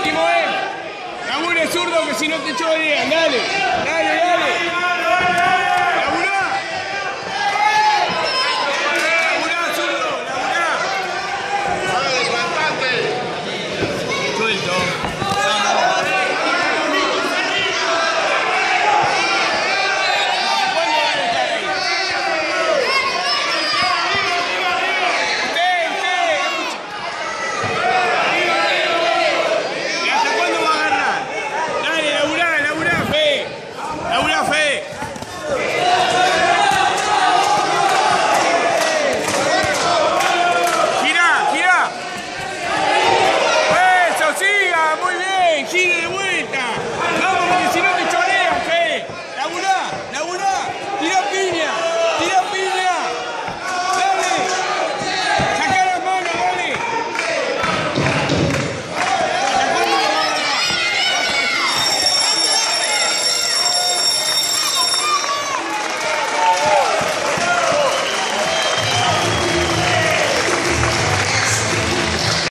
último, eh. Agüero zurdo que si no te echó de choverían, dale, dale, dale.